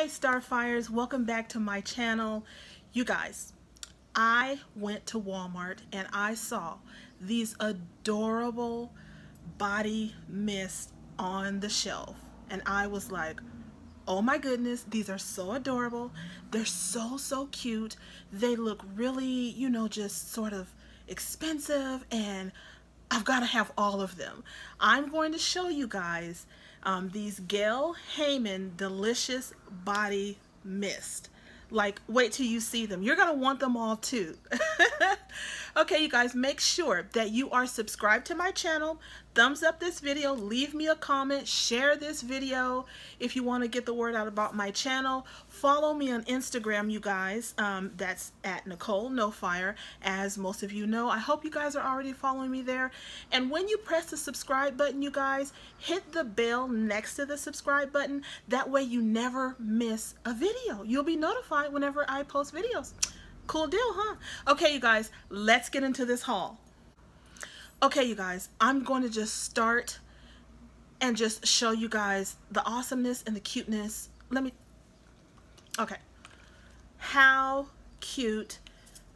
Hi Starfires, welcome back to my channel. You guys, I went to Walmart and I saw these adorable body mist on the shelf and I was like, oh my goodness, these are so adorable. They're so, so cute. They look really, you know, just sort of expensive and I've got to have all of them. I'm going to show you guys um, these Gale Hayman Delicious Body Mist. Like, wait till you see them. You're going to want them all too. okay, you guys, make sure that you are subscribed to my channel. Thumbs up this video. Leave me a comment. Share this video if you want to get the word out about my channel. Follow me on Instagram, you guys. Um, that's at Nicole Nofire, as most of you know. I hope you guys are already following me there. And when you press the subscribe button, you guys, hit the bell next to the subscribe button. That way you never miss a video. You'll be notified whenever I post videos. Cool deal, huh? Okay, you guys, let's get into this haul. Okay, you guys, I'm going to just start and just show you guys the awesomeness and the cuteness. Let me, okay. How cute.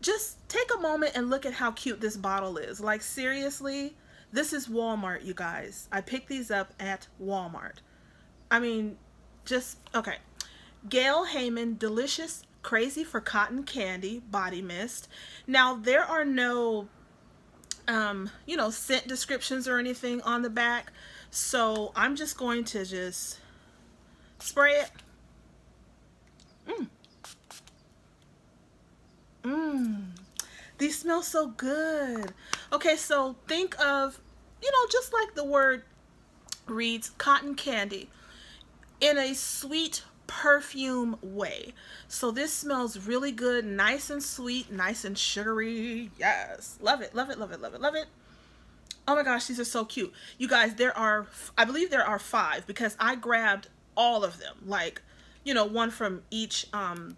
Just take a moment and look at how cute this bottle is. Like, seriously, this is Walmart, you guys. I picked these up at Walmart. I mean, just, okay. Gale Hayman Delicious Crazy for Cotton Candy Body Mist. Now, there are no, um, you know, scent descriptions or anything on the back. So I'm just going to just spray it. Mmm. Mmm. These smell so good. Okay, so think of, you know, just like the word reads, cotton candy in a sweet perfume way. So this smells really good, nice and sweet, nice and sugary. Yes, love it, love it, love it, love it, love it. Oh my gosh, these are so cute. You guys, there are, I believe there are five because I grabbed all of them. Like, you know, one from each, um,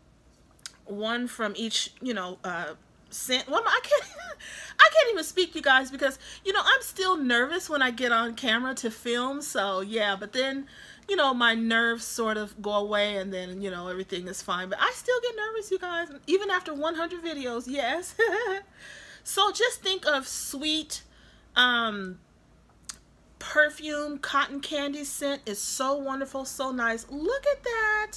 one from each, you know, uh, scent. Well, I can't, I can't even speak, you guys, because, you know, I'm still nervous when I get on camera to film. So, yeah, but then, you know, my nerves sort of go away and then, you know, everything is fine. But I still get nervous, you guys, even after 100 videos, yes. so just think of sweet um, perfume, cotton candy scent is so wonderful, so nice. Look at that.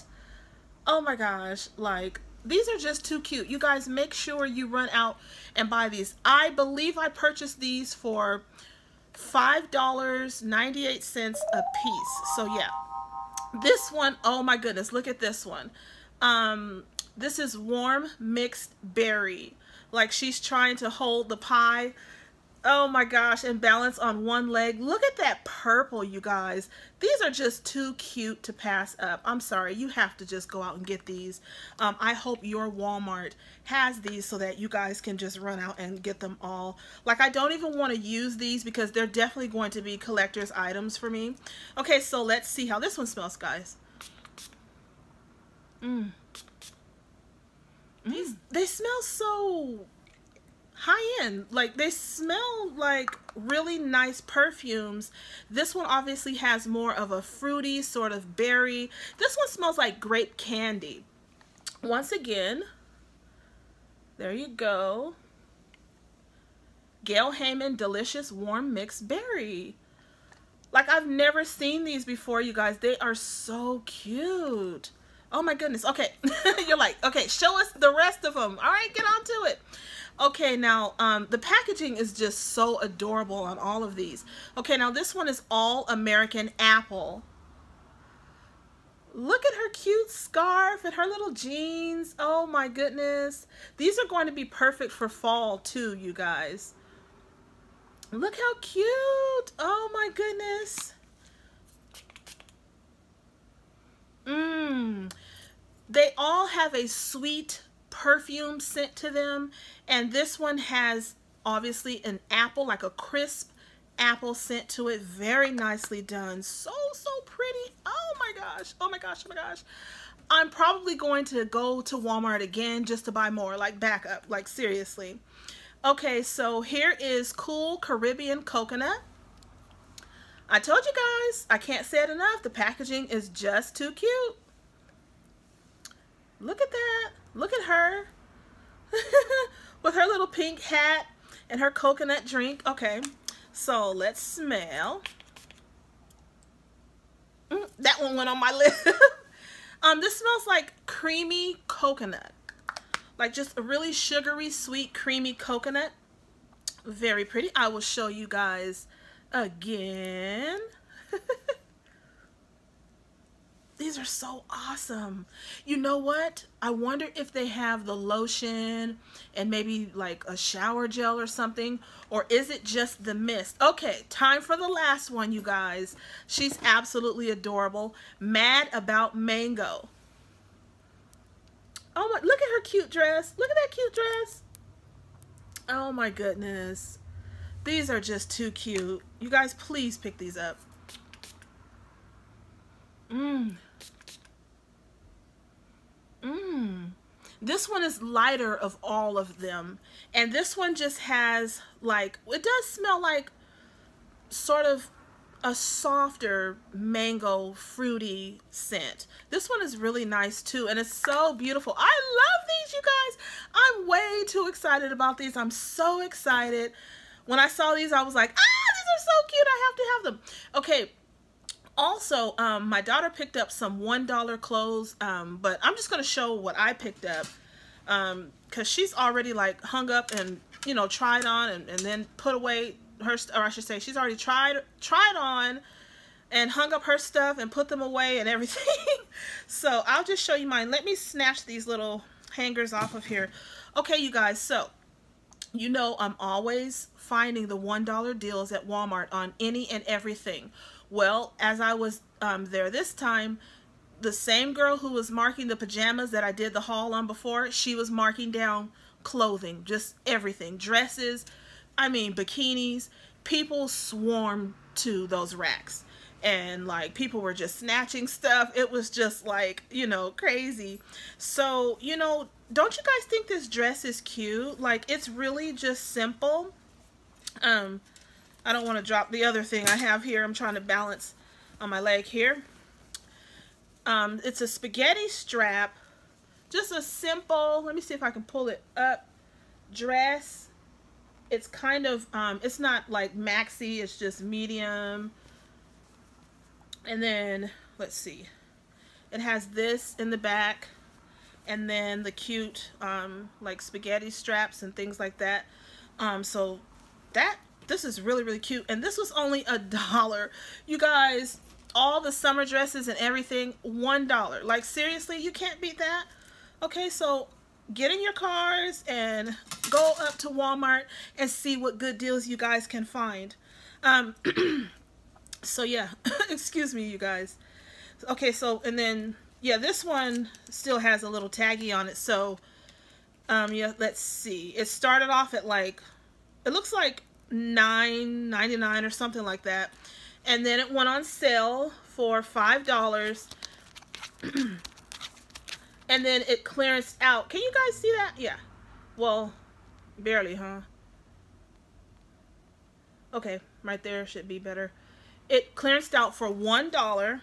Oh my gosh, like, these are just too cute. You guys make sure you run out and buy these. I believe I purchased these for $5.98 a piece. So yeah, this one, oh my goodness, look at this one. Um, this is warm mixed berry. Like she's trying to hold the pie Oh my gosh, and balance on one leg. Look at that purple, you guys. These are just too cute to pass up. I'm sorry, you have to just go out and get these. Um, I hope your Walmart has these so that you guys can just run out and get them all. Like, I don't even want to use these because they're definitely going to be collector's items for me. Okay, so let's see how this one smells, guys. Mmm. These, they smell so high end like they smell like really nice perfumes. This one obviously has more of a fruity sort of berry. This one smells like grape candy. Once again there you go. Gale Hayman delicious warm mixed berry. Like I've never seen these before you guys. They are so cute. Oh my goodness. Okay. You're like okay show us the rest of them all right get on to it Okay, now um, the packaging is just so adorable on all of these. Okay, now this one is all American Apple. Look at her cute scarf and her little jeans. Oh my goodness. These are going to be perfect for fall too, you guys. Look how cute. Oh my goodness. Mmm. They all have a sweet perfume scent to them. And this one has obviously an apple, like a crisp apple scent to it. Very nicely done. So, so pretty. Oh my gosh. Oh my gosh. Oh my gosh. I'm probably going to go to Walmart again just to buy more, like backup, like seriously. Okay, so here is Cool Caribbean Coconut. I told you guys, I can't say it enough. The packaging is just too cute. Look at that. Look at her. With her little pink hat and her coconut drink. Okay, so let's smell. Mm, that one went on my list. um, this smells like creamy coconut. Like just a really sugary, sweet, creamy coconut. Very pretty. I will show you guys again. These are so awesome. You know what? I wonder if they have the lotion and maybe like a shower gel or something. Or is it just the mist? Okay, time for the last one, you guys. She's absolutely adorable. Mad About Mango. Oh my, look at her cute dress. Look at that cute dress. Oh my goodness. These are just too cute. You guys, please pick these up. Mmm. Mmm. This one is lighter of all of them. And this one just has like, it does smell like sort of a softer mango fruity scent. This one is really nice too and it's so beautiful. I love these you guys. I'm way too excited about these. I'm so excited. When I saw these I was like, ah, these are so cute. I have to have them. Okay, also um, my daughter picked up some one dollar clothes um, but I'm just gonna show what I picked up because um, she's already like hung up and you know tried on and, and then put away her, or I should say, she's already tried tried on and hung up her stuff and put them away and everything. so I'll just show you mine. Let me snatch these little hangers off of here. Okay, you guys, so you know I'm always finding the $1 deals at Walmart on any and everything. Well, as I was um, there this time, the same girl who was marking the pajamas that I did the haul on before, she was marking down clothing, just everything, dresses, I mean, bikinis, people swarmed to those racks. And like people were just snatching stuff. It was just like, you know, crazy. So, you know, don't you guys think this dress is cute? Like it's really just simple. Um, I don't want to drop the other thing I have here. I'm trying to balance on my leg here. Um, it's a spaghetti strap. Just a simple, let me see if I can pull it up, dress it's kind of um it's not like maxi it's just medium and then let's see it has this in the back and then the cute um like spaghetti straps and things like that um so that this is really really cute and this was only a dollar you guys all the summer dresses and everything one dollar like seriously you can't beat that okay so get in your cars and go up to Walmart and see what good deals you guys can find. Um, so yeah, excuse me, you guys. Okay, so, and then, yeah, this one still has a little taggy on it. So, um, yeah, let's see. It started off at like, it looks like nine ninety nine or something like that. And then it went on sale for $5. and then it clearance out. Can you guys see that? Yeah. Well, barely, huh? Okay, right there should be better. It clearanced out for one dollar,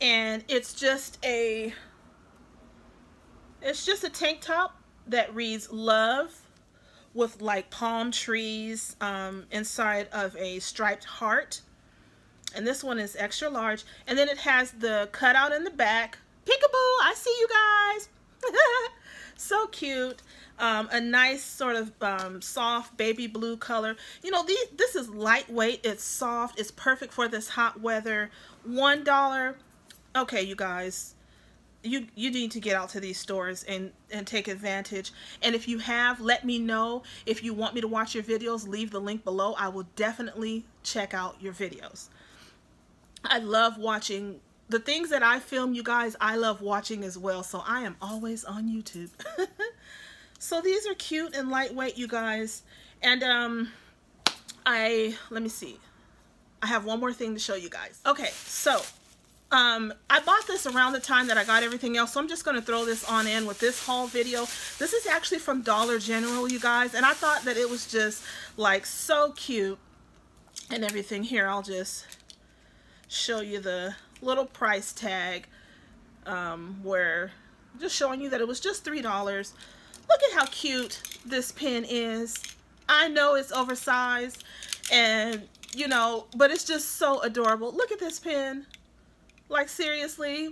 and it's just a it's just a tank top that reads love with like palm trees um, inside of a striped heart and this one is extra large and then it has the cutout in the back Peekaboo, I see you guys. so cute. Um, a nice sort of um, soft baby blue color. You know, this is lightweight. It's soft. It's perfect for this hot weather. One dollar. Okay, you guys. You, you need to get out to these stores and, and take advantage. And if you have, let me know. If you want me to watch your videos, leave the link below. I will definitely check out your videos. I love watching the things that I film, you guys, I love watching as well. So I am always on YouTube. so these are cute and lightweight, you guys. And um, I, let me see. I have one more thing to show you guys. Okay, so um, I bought this around the time that I got everything else, so I'm just going to throw this on in with this haul video. This is actually from Dollar General, you guys, and I thought that it was just, like, so cute and everything. Here, I'll just show you the little price tag um, where just showing you that it was just $3. Look at how cute this pen is. I know it's oversized and, you know, but it's just so adorable. Look at this pen. Like, seriously.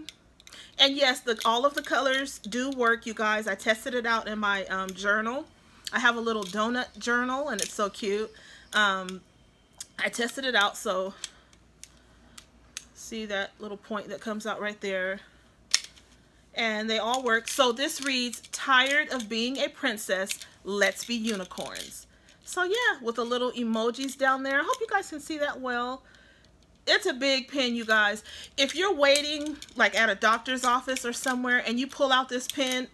And yes, the, all of the colors do work, you guys. I tested it out in my um, journal. I have a little donut journal, and it's so cute. Um, I tested it out, so see that little point that comes out right there and they all work so this reads tired of being a princess let's be unicorns so yeah with the little emojis down there I hope you guys can see that well it's a big pen you guys. If you're waiting like at a doctor's office or somewhere and you pull out this pen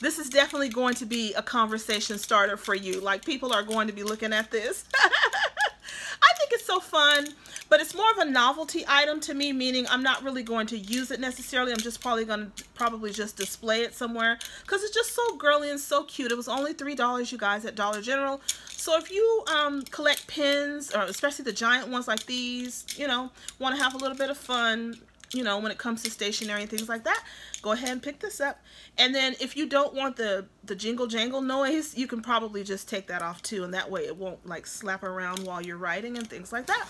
this is definitely going to be a conversation starter for you. Like people are going to be looking at this. I think it's so fun but it's more of a novelty item to me, meaning I'm not really going to use it necessarily. I'm just probably going to probably just display it somewhere because it's just so girly and so cute. It was only $3, you guys, at Dollar General. So if you um, collect pins, or especially the giant ones like these, you know, want to have a little bit of fun, you know, when it comes to stationery and things like that, go ahead and pick this up. And then if you don't want the, the jingle jangle noise, you can probably just take that off too. And that way it won't like slap around while you're writing and things like that.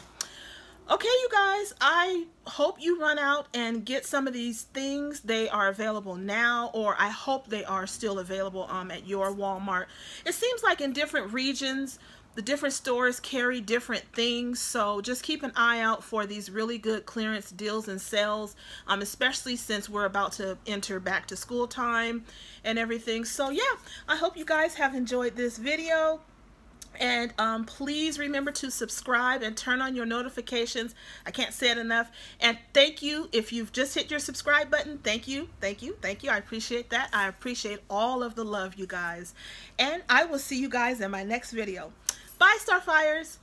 Okay, you guys, I hope you run out and get some of these things. They are available now, or I hope they are still available um, at your Walmart. It seems like in different regions, the different stores carry different things, so just keep an eye out for these really good clearance deals and sales, um, especially since we're about to enter back to school time and everything. So yeah, I hope you guys have enjoyed this video. And um, please remember to subscribe and turn on your notifications. I can't say it enough. And thank you if you've just hit your subscribe button. Thank you, thank you, thank you. I appreciate that. I appreciate all of the love, you guys. And I will see you guys in my next video. Bye, Starfires.